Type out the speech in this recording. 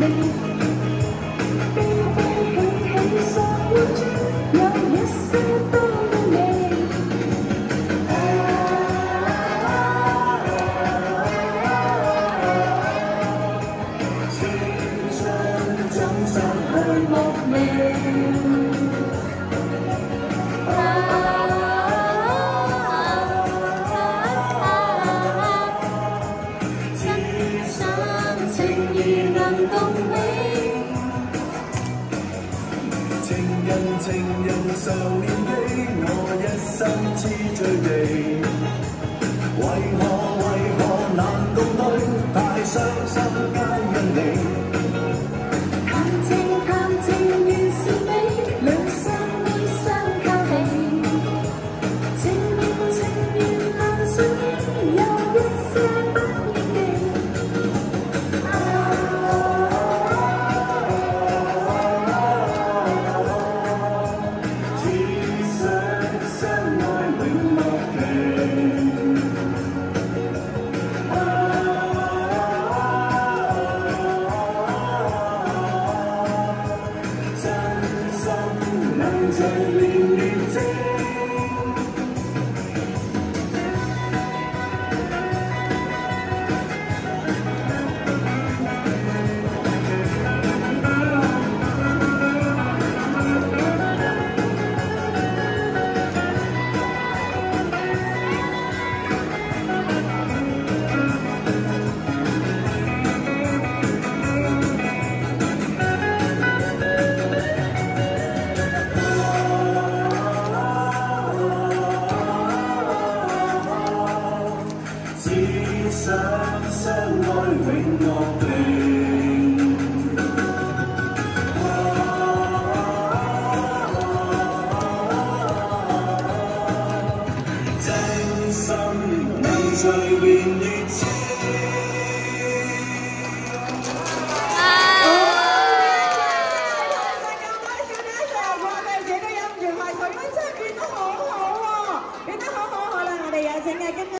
悲悲喜喜上万转，有一些都美。总去。情人常念记，我一生痴醉地。为何为何难共对？太伤心心能像年只想相爱永乐定。真心能随年月清。我哋自己音乐系台湾真系变得好好喎，变得好好，好啦，我哋有请嘅今日。